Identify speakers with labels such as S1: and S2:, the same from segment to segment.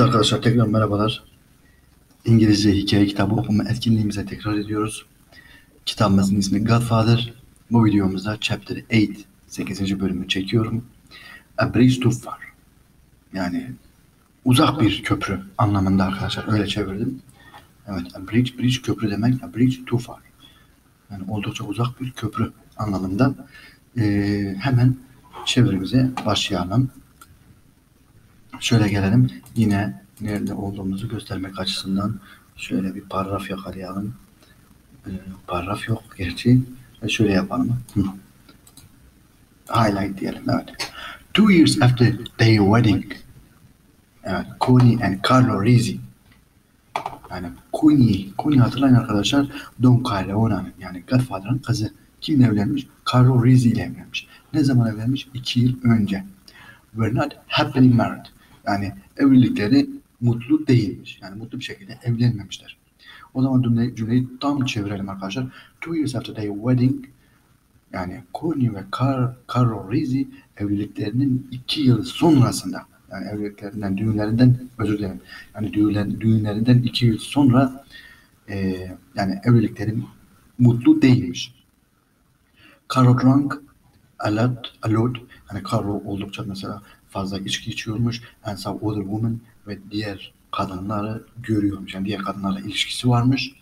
S1: Evet arkadaşlar tekrar merhabalar. İngilizce hikaye kitabı okuma etkinliğimize tekrar ediyoruz. Kitabımızın ismi Godfather. Bu videomuzda Chapter 8, 8. bölümü çekiyorum. A Bridge Too Far. Yani uzak bir köprü anlamında arkadaşlar. Öyle çevirdim. Evet, a bridge, bridge köprü demek. A bridge too far. Yani oldukça uzak bir köprü anlamında. Ee, hemen çevirimize başlayalım. Şöyle gelelim. Yine nerede olduğumuzu göstermek açısından şöyle bir paragraf yakalayalım. Ee, paragraf yok gerçi. Ve şöyle yapalım. Highlight diyelim. Evet. Two years after their wedding, evet, Connie and Carlo Rizzi yani Connie, Connie hatırlayın arkadaşlar Don Corleone'nin yani Godfather'ın kızı. Kimle evlenmiş? Carlo Rizzi ile evlenmiş. Ne zaman evlenmiş? İki yıl önce. Were not happily married. Yani evlilikleri mutlu değilmiş. Yani mutlu bir şekilde evlenmemişler. O zaman cümleyi, cümleyi tam çevirelim arkadaşlar. Two years after their wedding yani Connie ve Car Carlo Rizzi evliliklerinin iki yıl sonrasında yani evliliklerinden, düğünlerinden özür dilerim. Yani düğünler, düğünlerinden iki yıl sonra e, yani evliliklerin mutlu değilmiş. Carlo drank a lot, a lot. Yani Carlo oldukça mesela fazla içki içiyormuş. And saw other women ve diğer kadınları görüyormuş. Yani diğer kadınlarla ilişkisi varmış.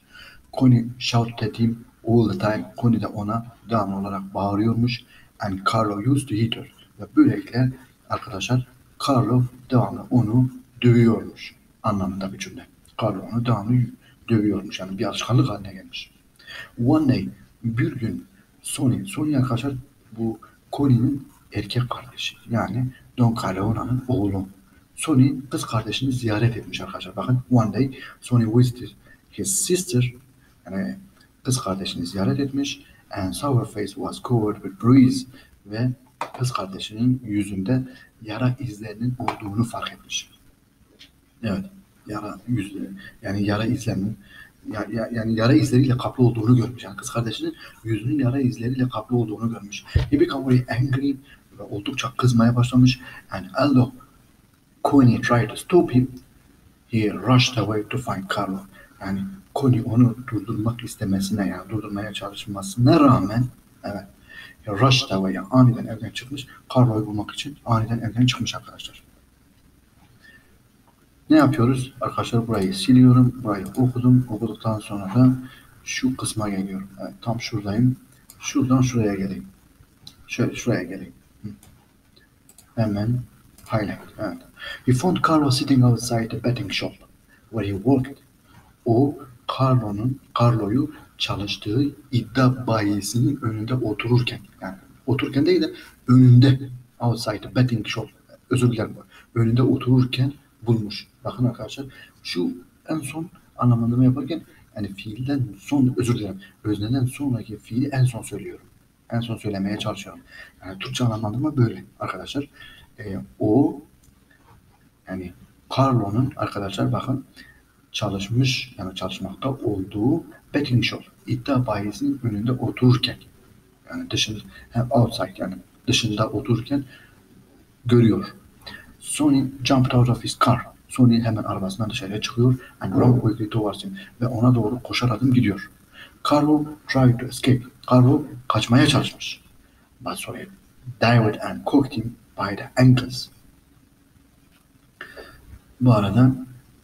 S1: Connie shouted at him all the time. Connie de ona devamlı olarak bağırıyormuş. And Carlo used to hit her. Ve böylelikle arkadaşlar Carlo devamlı onu dövüyormuş anlamında bir cümle. Carlo onu devamlı dövüyormuş. Yani bir alışkanlık haline gelmiş. One day bir gün Sony, Sony arkadaşlar bu Connie'nin erkek kardeşi. Yani Don Corleone'nin oğlu. Sony kız kardeşini ziyaret etmiş arkadaşlar. Bakın one day Sony visited his sister yani kız kardeşini ziyaret etmiş and her face was covered with bruise ve kız kardeşinin yüzünde yara izlerinin olduğunu fark etmiş. Evet, yara yüzleri yani yara izlerinin ya, ya, yani yara izleriyle kaplı olduğunu görmüş. Yani kız kardeşinin yüzünün yara izleriyle kaplı olduğunu görmüş. He became angry ve oldukça kızmaya başlamış. And although Connie tried to stop him, he rushed away to find Carlo. Yani Connie onu durdurmak istemesine yani durdurmaya çalışmasına rağmen evet he rushed away yani aniden evden çıkmış. Carlo'yu bulmak için aniden evden çıkmış arkadaşlar. Ne yapıyoruz? Arkadaşlar burayı siliyorum. Burayı okudum. Okuduktan sonra da şu kısma geliyorum. Evet, tam şuradayım. Şuradan şuraya geleyim. Şöyle şuraya geleyim. Hemen highlight. Evet. He found Carlo sitting outside the betting shop where he worked. O Carlo'nun Carlo'yu çalıştığı iddia bayisinin önünde otururken yani otururken değil de önünde outside the betting shop özür dilerim önünde otururken bulmuş. Bakın arkadaşlar şu en son anlamlandırma yaparken yani fiilden son özür dilerim özneden sonraki fiili en son söylüyorum. En son söylemeye çalışıyorum. Yani Türkçe anlamlandırma böyle arkadaşlar. Ee, o yani Carlo'nun arkadaşlar bakın çalışmış yani çalışmakta olduğu betting shop iddia bayisinin önünde otururken yani dışında hem outside yani dışında otururken görüyor. Sony jumped out of his car. Sony hemen arabasından dışarıya çıkıyor and ran quickly towards him ve ona doğru koşar adım gidiyor. Carlo tried to escape. Carlo kaçmaya çalışmış. But Sony dived and caught him by the ankles. Bu arada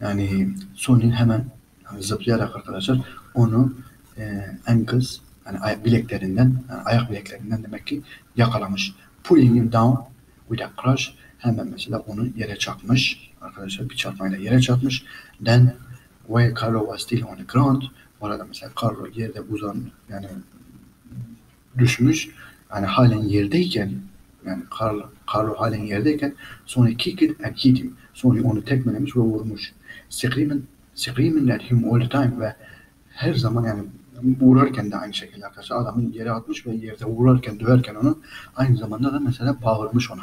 S1: yani Sony hemen yani zıplayarak arkadaşlar onu e, ankles yani ayak bileklerinden yani ayak bileklerinden demek ki yakalamış. Pulling him down with a crush hemen mesela onu yere çarpmış. Arkadaşlar bir çarpmayla yere çarpmış. Then while Carlo was still on the ground bu arada mesela Carlo yerde uzan yani düşmüş. Yani halen yerdeyken yani Carlo, Carlo halen yerdeyken sonra kicked and hit him. Sonra onu tekmelemiş ve vurmuş. Screaming, screaming at him all the time ve her zaman yani vurarken de aynı şekilde arkadaşlar adamın yere atmış ve yerde vurarken döverken onu aynı zamanda da mesela bağırmış ona.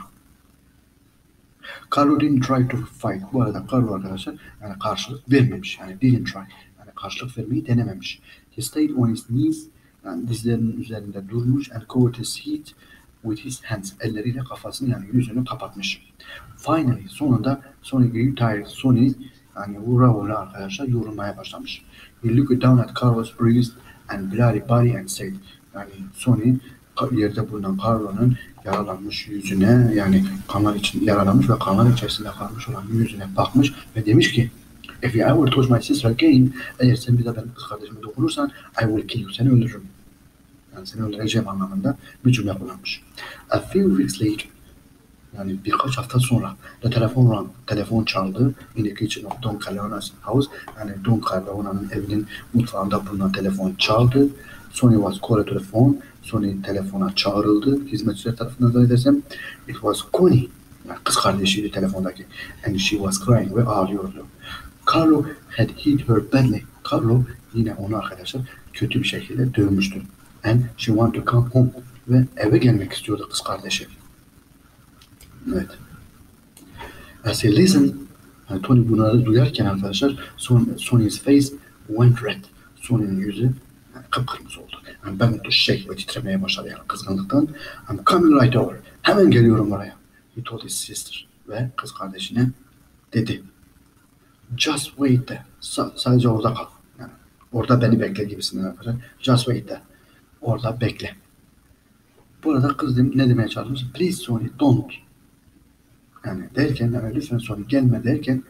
S1: Carlo didn't try to fight. Bu arada Carlo arkadaşlar yani karşılık vermemiş. Yani didn't try. Yani karşılık vermeyi denememiş. He stayed on his knees. Yani dizlerinin üzerinde durmuş and covered his head with his hands. Elleriyle kafasını yani yüzünü kapatmış. Finally sonunda Sony tired. Sony yani vura vura arkadaşlar yorulmaya başlamış. He looked down at Carlos bruised and bloody body and said yani Sony yerde bulunan Carlo'nun yaralanmış yüzüne yani kanlar için yaralanmış ve kanlar içerisinde kalmış olan yüzüne bakmış ve demiş ki If you ever touch my sister again, eğer sen bir daha benim kız kardeşime dokunursan, I will kill you, seni öldürürüm. Yani seni öldüreceğim anlamında bir cümle kullanmış. A few weeks later, yani birkaç hafta sonra the telefon rang, telefon çaldı in the kitchen of Don Corleone's house. Yani Don Corleone'nin evinin mutfağında bulunan telefon çaldı. Sony was called to the phone. Sony telefona çağrıldı. Hizmetçiler tarafından zannedersem. It was Connie. Yani kız kardeşiydi telefondaki. And she was crying ve ağlıyordu. Carlo had hit her badly. Carlo yine onu arkadaşlar kötü bir şekilde dövmüştü. And she wanted to come home. Ve eve gelmek istiyordu kız kardeşi. Evet. As he listened, yani Tony bunları duyarken arkadaşlar Son, Sony's face went red. Sony'nin yüzü kıpkırmızı oldu. Yani ben mutlu şey ve titremeye başladı yani kızgınlıktan. I'm coming right over. Hemen geliyorum oraya. He told his sister. Ve kız kardeşine dedi. Just wait there. Sa- sadece orada kal. Yani orada beni bekle gibisinden arkadaşlar. Just wait there. Orada bekle. Burada kız ne demeye çalışmış? Please Sony don't. Yani derken yani lütfen Sony gelme derken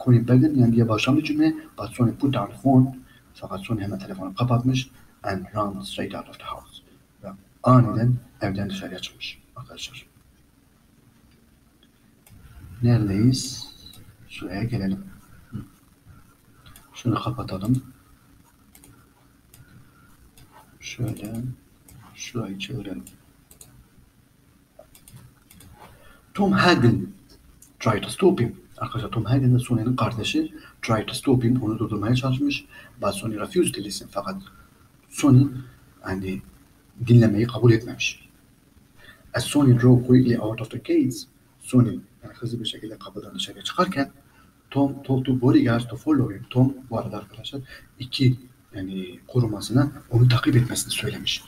S1: Connie Bergen yani diye başlamış cümle. But Sony put down the phone. Fakat Sony hemen telefonu kapatmış. And run straight out of the house. Ve aniden evden dışarıya çıkmış arkadaşlar. Neredeyiz? Şuraya gelelim. Şunu kapatalım. Şöyle şurayı çevirelim. Tom Hagen tried to stop him. Arkadaşlar Tom Hagen de Sony'nin kardeşi tried to stop him. Onu durdurmaya çalışmış. But Sony refused to listen. Fakat Sony hani dinlemeyi kabul etmemiş. As Sony drove quickly out of the gates, Sony yani hızlı bir şekilde kapıdan dışarıya çıkarken Tom told two bodyguards to follow him. Tom bu arada arkadaşlar iki yani korumasına onu takip etmesini söylemiş.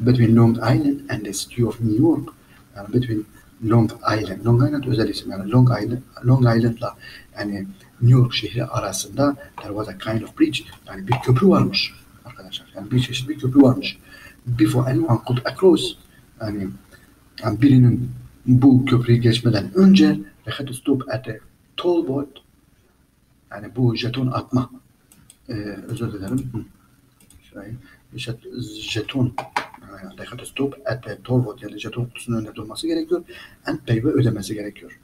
S1: Between Long Island and the city of New York yani between Long Island, Long Island özel isim yani Long Island, Long Island'la yani New York şehri arasında there was a kind of bridge yani bir köprü varmış arkadaşlar. Yani bir çeşit bir köprü varmış. Before anyone could cross yani, yani birinin bu köprüyü geçmeden önce they had to stop at the toll booth yani bu jeton atma. Ee, özür dilerim. Şurayı. Jet, jeton. To stop. At the toll booth yani jeton kutusunun önünde durması gerekiyor. And pay ve ödemesi gerekiyor.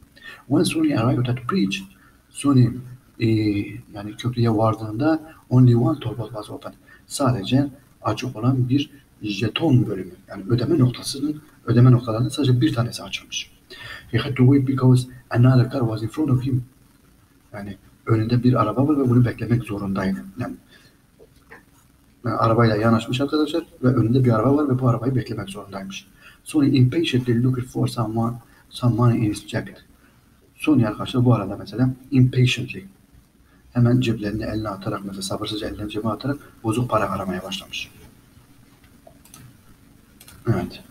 S1: When Sony arrived at bridge Sony e, yani köprüye vardığında only one toll booth was open. Sadece açık olan bir jeton bölümü. Yani ödeme noktasının ödeme noktalarının sadece bir tanesi açılmış. He had to wait because another car was in front of him. Yani önünde bir araba var ve bunu beklemek zorundaydı. Yani, yani arabayla yanaşmış arkadaşlar ve önünde bir araba var ve bu arabayı beklemek zorundaymış. Sony impatiently looking for someone, some money in his jacket. Sony arkadaşlar bu arada mesela impatiently hemen ceplerini eline atarak mesela sabırsızca ellerini cebe atarak bozuk para aramaya başlamış. Evet.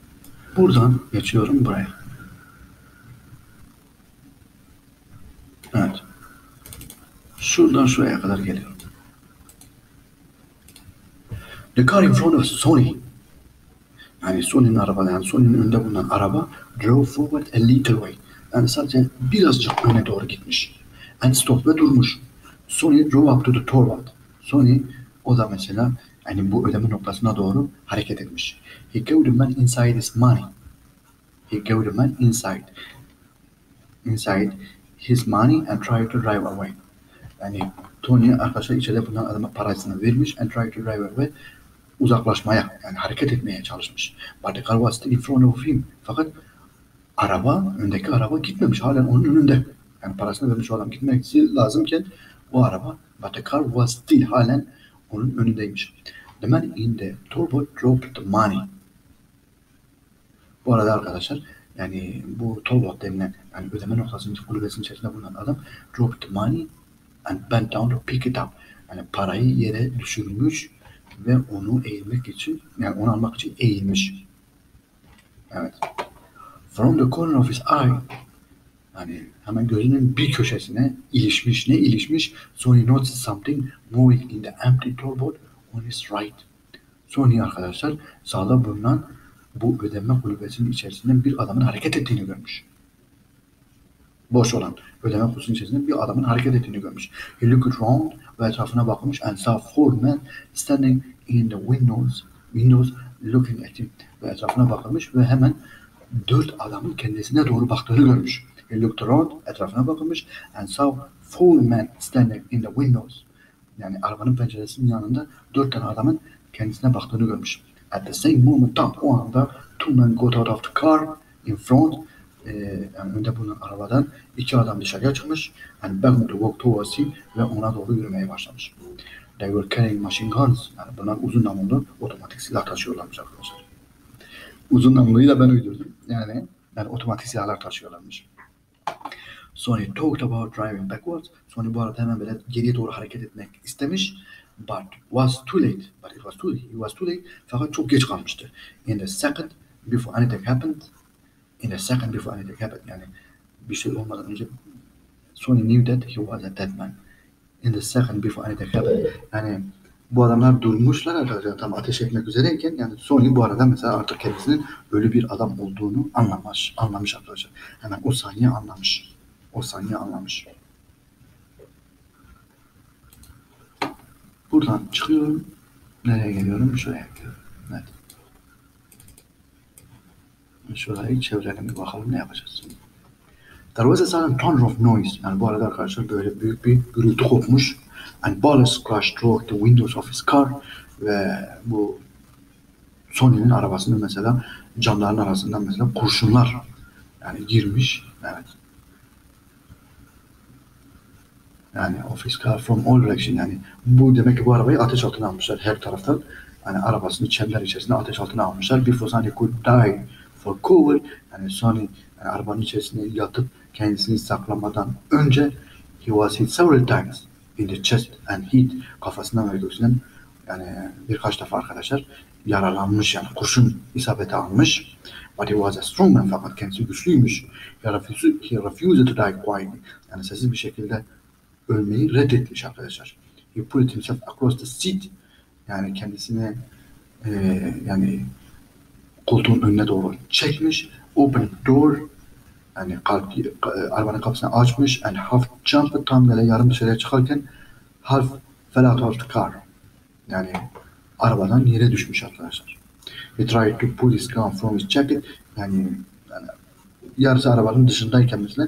S1: Buradan geçiyorum buraya. Evet. Şuradan şuraya kadar geliyorum. The car in front of Sony. Yani Sony'nin araba, yani Sony'nin önünde bulunan araba drove forward a little way. Yani sadece birazcık öne doğru gitmiş. And stop ve durmuş. Sony drove up to the booth. Sony o da mesela yani bu ödeme noktasına doğru hareket etmiş. He gave the man inside his money. He gave the man inside inside his money and tried to drive away. Yani Tony arkadaşlar içeride bulunan adama parasını vermiş and tried to drive away uzaklaşmaya yani hareket etmeye çalışmış. But the car was still in front of him. Fakat araba, öndeki araba gitmemiş. Halen onun önünde. Yani parasını vermiş o adam gitmesi lazımken o araba but the car was still halen onun önündeymiş. The man in the booth dropped the money. Bu arada arkadaşlar yani bu toll booth denilen yani ödeme noktasının kulübesinin içerisinde bulunan adam dropped money and bent down to pick it up. Yani parayı yere düşürmüş ve onu eğilmek için yani onu almak için eğilmiş. Evet. From the corner of his eye hani hemen gözünün bir köşesine ilişmiş. Ne ilişmiş? So he noticed something moving in the empty tollbooth on his right. Sony arkadaşlar sağda bulunan bu ödeme kulübesinin içerisinden bir adamın hareket ettiğini görmüş. Boş olan ödeme kutusunun içerisinde bir adamın hareket ettiğini görmüş. He looked round ve etrafına bakmış and saw four men standing in the windows, windows looking at him. Ve etrafına bakmış ve hemen dört adamın kendisine doğru baktığını görmüş. He looked around, etrafına bakmış and saw four men standing in the windows. Yani arabanın penceresinin yanında dört tane adamın kendisine baktığını görmüş. At the same moment, tam o anda two men got out of the car in front e, yani önde bulunan arabadan iki adam dışarıya çıkmış and began to walk towards him ve ona doğru yürümeye başlamış. They were carrying machine guns. Yani bunlar uzun namlulu otomatik silah taşıyorlarmış arkadaşlar. Uzun namluyu da ben uydurdum. Yani yani otomatik silahlar taşıyorlarmış. Sony talked about driving backwards. Sony bu arada hemen böyle geriye doğru hareket etmek istemiş. But was too late. But it was too late. It was too late. Fakat çok geç kalmıştı. In the second before anything happened. In the second before anything happened. Yani bir şey olmadan önce Sony knew that he was a dead man. In the second before anything happened. Yani bu adamlar durmuşlar arkadaşlar tam ateş etmek üzereyken yani Sony bu arada mesela artık kendisinin ölü bir adam olduğunu anlamış, anlamış arkadaşlar. Hemen o saniye anlamış. O saniye anlamış. Buradan çıkıyorum. Nereye geliyorum? Şuraya geliyorum. Evet. Şurayı çevirelim bir bakalım ne yapacağız. There was a sudden thunder of noise. Yani bu arada arkadaşlar böyle büyük bir gürültü kopmuş. And bullets crashed through the windows of his car. Ve bu Sony'nin arabasının mesela camların arasından mesela kurşunlar yani girmiş. Evet. Yani office car from all direction yani bu demek ki bu arabayı ateş altına almışlar her taraftan. Yani arabasını çember içerisinde ateş altına almışlar. Before Sony could die for cover yani Sony yani arabanın içerisinde yatıp kendisini saklamadan önce he was hit several times in the chest and hit kafasından ve göğsünden yani birkaç defa arkadaşlar yaralanmış yani kurşun isabeti almış. But he was a strong man fakat kendisi güçlüymüş. He refused, he refused to die quietly. Yani sessiz bir şekilde ölmeyi reddetmiş arkadaşlar. He put himself across the seat yani kendisine e, yani koltuğun önüne doğru çekmiş. Open door yani kalp, arabanın kapısını açmış and half jumped tam böyle yarım dışarıya çıkarken half fell out of the car. Yani arabadan yere düşmüş arkadaşlar. He tried to pull his gun from his jacket. Yani, yani yarısı arabanın dışındayken mesela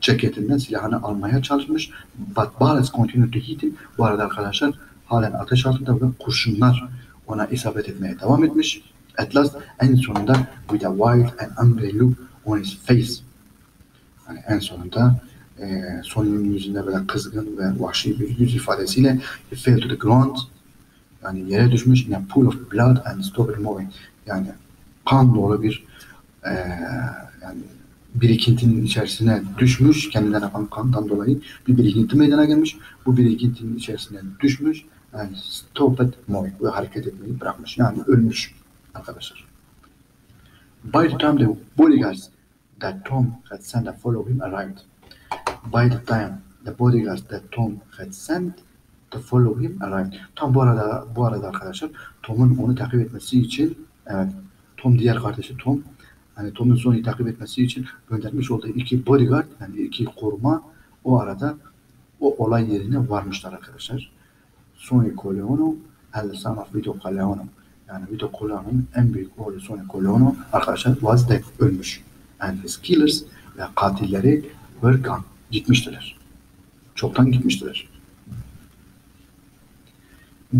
S1: ceketinden silahını almaya çalışmış. But bullets continued to hit him. Bu arada arkadaşlar halen ateş altında ve kurşunlar ona isabet etmeye devam etmiş. At last en sonunda with a wild and angry look on his face. Yani en sonunda e, Sony'nin yüzünde böyle kızgın ve vahşi bir yüz ifadesiyle he fell to the ground. Yani yere düşmüş in a pool of blood and stopped moving. Yani kan dolu bir e, yani birikintinin içerisine düşmüş. Kendinden akan kandan dolayı bir birikinti meydana gelmiş. Bu birikintinin içerisine düşmüş. Yani stopped moving ve hareket etmeyi bırakmış. Yani ölmüş arkadaşlar. By the time the bodyguards that Tom had sent to follow him arrived, by the time the bodyguards that Tom had sent to follow him arrived. Tam bu arada bu arada arkadaşlar Tom'un onu takip etmesi için evet Tom diğer kardeşi Tom hani Tom'un Sony'yi takip etmesi için göndermiş olduğu iki bodyguard yani iki koruma o arada o olay yerine varmışlar arkadaşlar. Sony Corleone and the son of Vito Corleone. Yani Vito Corleone'un en büyük oğlu Sony Corleone arkadaşlar was dead, ölmüş. And his killers ve katilleri were gone. Gitmiştiler. Çoktan gitmiştiler.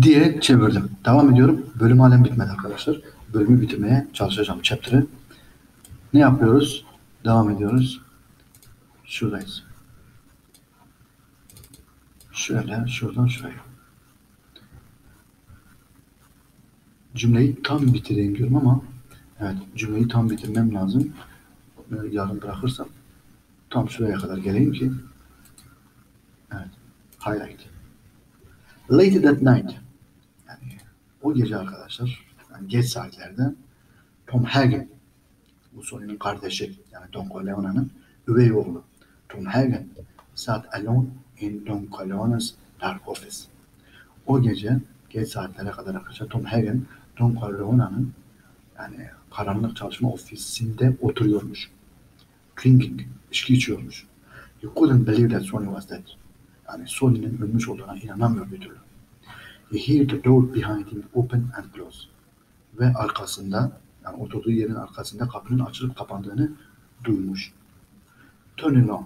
S1: Diye çevirdim. Devam ediyorum. Bölüm halen bitmedi arkadaşlar. Bölümü bitirmeye çalışacağım. Chapter'ı. Ne yapıyoruz? Devam ediyoruz. Şuradayız. Şöyle, şuradan şuraya. Cümleyi tam bitireyim diyorum ama evet cümleyi tam bitirmem lazım. Böyle yarım bırakırsam tam şuraya kadar geleyim ki evet highlight. Late that night yani o gece arkadaşlar yani geç saatlerde Tom Hagen, Mussolini'nin kardeşi yani Don Corleone'nin üvey oğlu Tom Hagen sat alone in Don Corleone's dark office. O gece geç saatlere kadar arkadaşlar Tom Hagen Don Corleone'nin yani karanlık çalışma ofisinde oturuyormuş. Drinking, içki içiyormuş. He couldn't believe that Sonny was dead. Yani Sonny'nin ölmüş olduğuna inanamıyor bir türlü. He heard the door behind him open and close. Ve arkasında, yani oturduğu yerin arkasında kapının açılıp kapandığını duymuş. Turning around.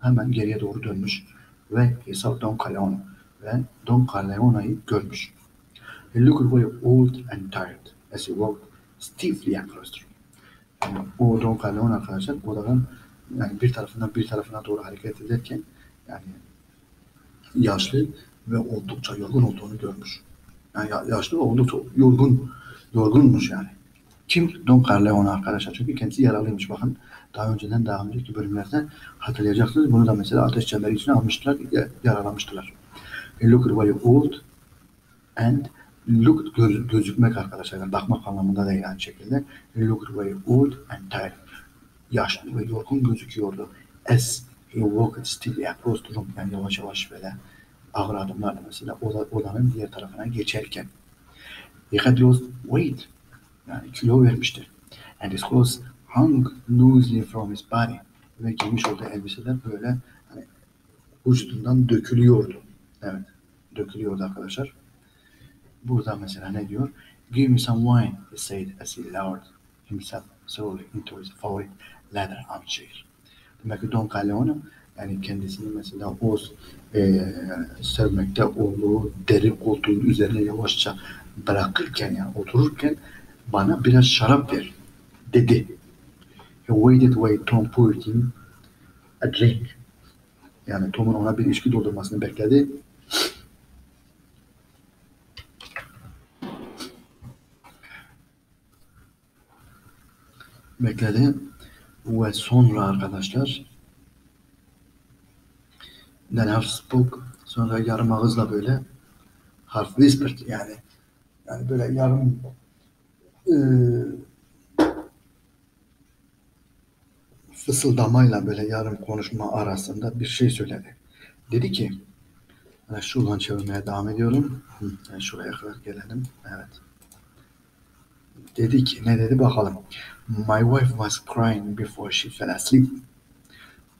S1: Hemen geriye doğru dönmüş ve he saw Don Corleone ve Don Corleone'yi görmüş. He looked very old and tired as he walked stiffly across the room. Yani o Don Corleone arkadaşlar odadan yani bir tarafından bir tarafına doğru hareket ederken yani yaşlı ve oldukça yorgun olduğunu görmüş. Yani ya- yaşlı ve oldukça yorgun, yorgunmuş yani. Kim? Don Corleone arkadaşlar. Çünkü kendisi yaralıymış bakın. Daha önceden daha önceki bölümlerde hatırlayacaksınız. Bunu da mesela ateş çemberi içine almıştılar, ya- yaralamıştılar. He looked very old and looked göz, gözükmek arkadaşlar. Yani bakmak anlamında değil aynı şekilde. He looked very old and tired. Yaşlı ve yorgun gözüküyordu. As he walked still across the room. Yani yavaş yavaş böyle ağır adımlarla mesela oda, odanın diğer tarafına geçerken. He had lost weight. Yani kilo vermişti. And his clothes hung loosely from his body. Ve giymiş olduğu elbiseler böyle hani vücudundan dökülüyordu. Evet. Dökülüyordu arkadaşlar. Burada mesela ne diyor? Give me some wine, he said as he lowered himself slowly into his favorite leather armchair. Demek ki Don Corleone yani kendisini mesela o e, sevmekte olduğu deri koltuğun üzerine yavaşça bırakırken yani otururken bana biraz şarap ver dedi. He waited while Tom poured him a drink. Yani Tom'un ona bir içki doldurmasını bekledi. Bekledi ve sonra arkadaşlar then half spoke sonra yarım ağızla böyle half whispered yani yani böyle yarım e, fısıldamayla böyle yarım konuşma arasında bir şey söyledi. Dedi ki yani şuradan çevirmeye devam ediyorum. Yani şuraya kadar gelelim. Evet. Dedi ki ne dedi bakalım. My wife was crying before she fell asleep.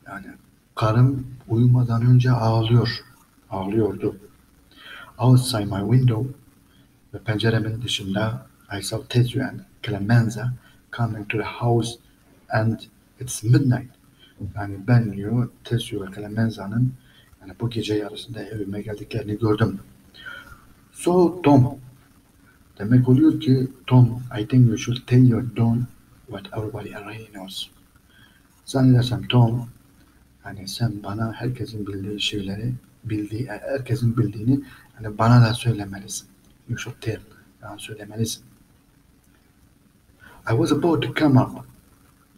S1: Yani karım uyumadan önce ağlıyor. Ağlıyordu. Outside my window ve penceremin dışında I saw Tetsu and Clemenza coming to the house and it's midnight. Yani ben diyor Tetsu ve Clemenza'nın yani bu gece yarısında evime geldiklerini gördüm. So Tom demek oluyor ki Tom I think you should tell your Don what everybody already knows. Zannedersem Tom yani sen bana herkesin bildiği şeyleri bildiği herkesin bildiğini yani bana da söylemelisin. You should tell. Yani söylemelisin. I was about to come up.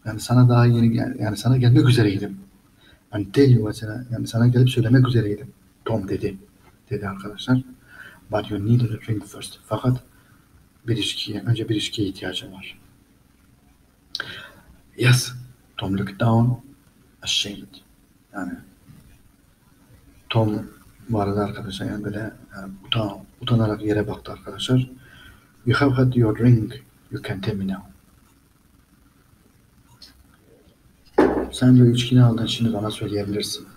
S1: Yani sana daha yeni yani sana gelmek üzereydim. And tell you mesela yani sana gelip söylemek üzereydim. Tom dedi. Dedi arkadaşlar. But you needed a drink first. Fakat bir içkiye, önce bir içkiye ihtiyacın var. Yes. Tom looked down, ashamed. Yani Tom bu arada arkadaşlar yani böyle yani utan, utanarak yere baktı arkadaşlar. You have had your drink. You can tell me now. Sen de içkini aldın şimdi bana söyleyebilirsin.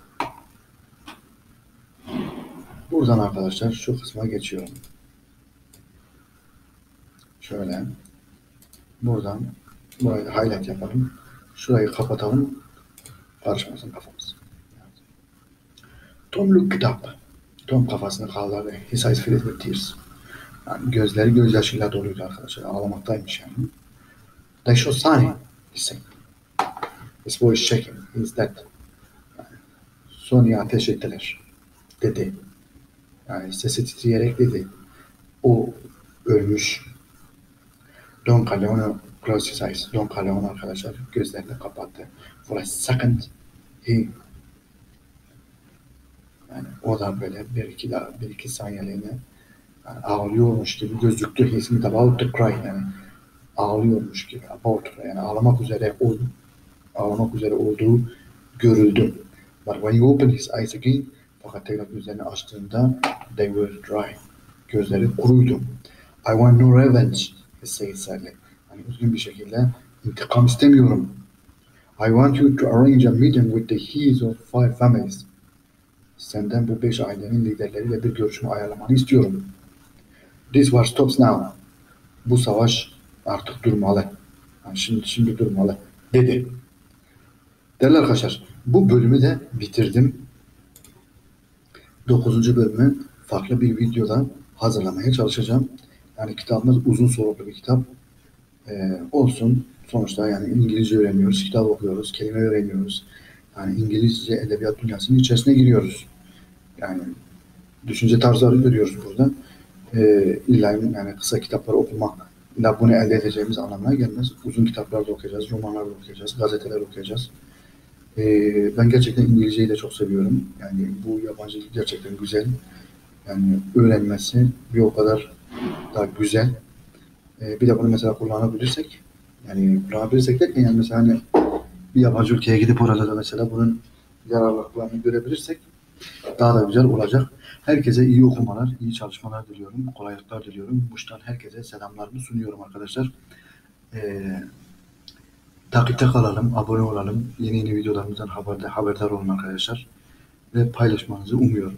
S1: Buradan arkadaşlar şu kısma geçiyorum. Şöyle. Buradan burayı highlight yapalım. Şurayı kapatalım. Karışmasın kafamız. Tom looked up. Tom kafasını kaldırdı. His eyes filled with tears. Yani gözleri gözyaşıyla doluydu arkadaşlar. Ağlamaktaymış yani. They should sign, he said. His voice shaking. He's dead. Yani, ateş ettiler. Dedi. Yani sesi titreyerek dedi. O ölmüş. Don Corleone closed his eyes. Don Corleone arkadaşlar gözlerini kapattı. For a second he yani o da böyle bir iki daha bir iki saniyeliğine yani ağlıyormuş gibi gözüktü. He seemed about to cry yani ağlıyormuş gibi. About yani ağlamak üzere ol, ağlamak üzere olduğu görüldü. But when he opened his eyes again, fakat tekrar gözlerini açtığında they were dry. Gözleri kuruydu. I want no revenge, he said sadly. Yani üzgün bir şekilde intikam istemiyorum. I want you to arrange a meeting with the heads of five families. Senden bu beş ailenin liderleriyle bir görüşme ayarlamanı istiyorum. This war stops now. Bu savaş artık durmalı. Yani şimdi, şimdi durmalı dedi. Değerli arkadaşlar bu bölümü de bitirdim. 9. bölümü farklı bir videoda hazırlamaya çalışacağım. Yani kitabımız uzun soluklu bir kitap. Ee, olsun. Sonuçta yani İngilizce öğreniyoruz, kitap okuyoruz, kelime öğreniyoruz. Yani İngilizce edebiyat dünyasının içerisine giriyoruz. Yani düşünce tarzları görüyoruz burada. Ee, illa yani kısa kitapları okumak illa bunu elde edeceğimiz anlamına gelmez. Uzun kitaplar da okuyacağız, romanlar da okuyacağız, gazeteler okuyacağız. Ee, ben gerçekten İngilizceyi de çok seviyorum. Yani bu yabancı dil gerçekten güzel. Yani öğrenmesi bir o kadar daha güzel. Ee, bir de bunu mesela kullanabilirsek, yani kullanabilirsek derken yani mesela hani bir yabancı ülkeye gidip orada da mesela bunun yararlılıklarını görebilirsek daha da güzel olacak. Herkese iyi okumalar, iyi çalışmalar diliyorum, kolaylıklar diliyorum. Muş'tan herkese selamlarımı sunuyorum arkadaşlar. Ee, takipte kalalım, abone olalım. Yeni yeni videolarımızdan haberdar, haberdar olun arkadaşlar. Ve paylaşmanızı umuyorum.